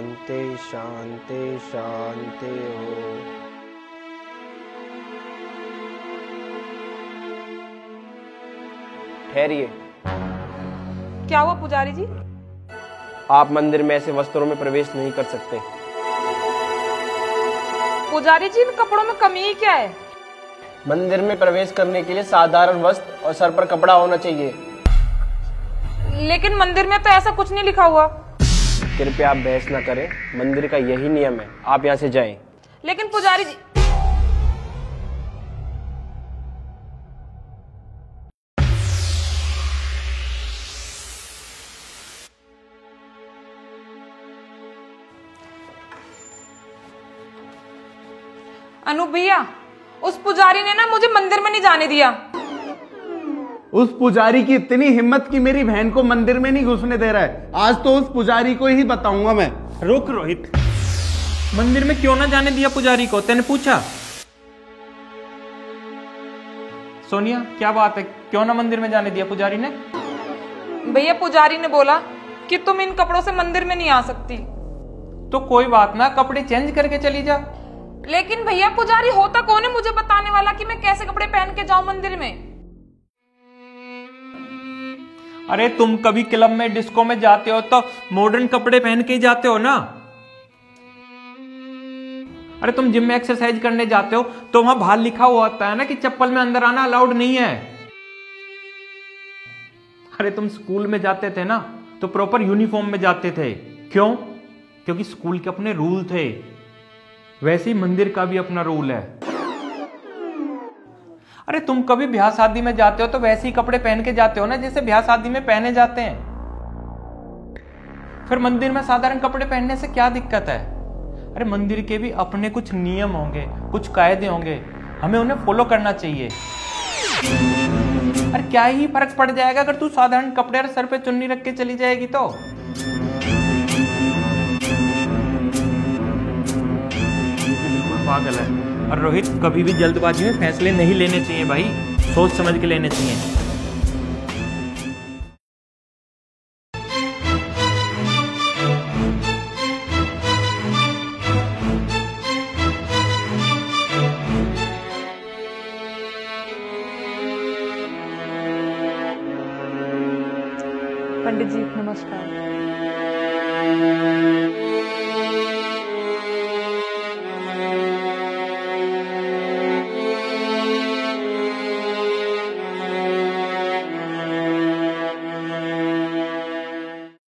शांति शांति शांति हो। ठहरिए। क्या हुआ पुजारी जी? आप मंदिर में ऐसे वस्त्रों में प्रवेश नहीं कर सकते। पुजारी जी इन कपड़ों में कमी ही क्या है? मंदिर में प्रवेश करने के लिए साधारण वस्त्र और सर पर कपड़ा होना चाहिए। लेकिन मंदिर में तो ऐसा कुछ नहीं लिखा हुआ। कृपया आप बहस न करें। मंदिर का यही नियम है। आप यहाँ से जाएँ। लेकिन पुजारी जी अनु भैया, उस पुजारी ने ना मुझे मंदिर में नहीं जाने दिया। उस पुजारी की इतनी हिम्मत कि मेरी बहन को मंदिर में नहीं घुसने दे रहा है। आज तो उस पुजारी को ही बताऊँगा मैं। रुक रोहित मंदिर में क्यों ना जाने दिया पुजारी को? तेने पूछा। सोनिया क्या बात है? क्यों ना मंदिर में जाने दिया पुजारी ने? भैया पुजारी ने बोला कि तुम इन कपड़ों से मंदिर में नहीं आ सकती। तो कोई बात ना कपड़े चेंज करके चली जा। लेकिन भैया पुजारी होता कौन है मुझे बताने वाला कि मैं कैसे कपड़े पहन के जाऊँ मंदिर में? अरे तुम कभी क्लब में डिस्को में जाते हो तो मॉडर्न कपड़े पहन के ही जाते हो ना? अरे तुम जिम में एक्सरसाइज करने जाते हो तो वहाँ बाहर लिखा हुआ होता है ना कि चप्पल में अंदर आना अलाउड नहीं है। अरे तुम स्कूल में जाते थे ना तो प्रॉपर यूनिफॉर्म में जाते थे। क्यों? क्योंकि स्कूल के अपने रूल थे। वैसे ही मंदिर का भी अपना रूल है। अरे तुम कभी ब्याह शादी में जाते हो तो वैसे ही कपड़े पहन के जाते हो ना, जैसे ब्याह शादी में पहने जाते हैं। फिर मंदिर में साधारण कपड़े पहनने से क्या दिक्कत है? अरे मंदिर के भी अपने कुछ नियम होंगे, कुछ कायदे होंगे, हमें उन्हें फॉलो करना चाहिए। अरे क्या ही फ़र्क पड़ जाएगा अगर तू साधारण कपड़े और सर पे चुन्नी रख के चली जाएगी तो? बिल्कुल पागल है। और रोहित, कभी भी जल्दबाजी में फैसले नहीं लेने चाहिए भाई। सोच समझ के लेने चाहिए। पंडित जी, नमस्कार।